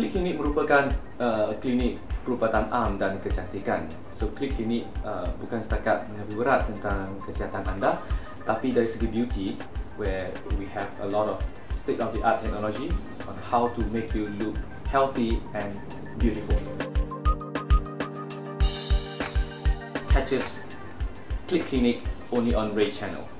Klik Klinik merupakan uh, klinik perubatan am dan kecantikan. So Klik Klinik uh, bukan setakat mengambil berat tentang kesihatan anda tapi dari segi beauty where we have a lot of state of the art technology on how to make you look healthy and beautiful. Catches Klik Klinik only on Ray Channel.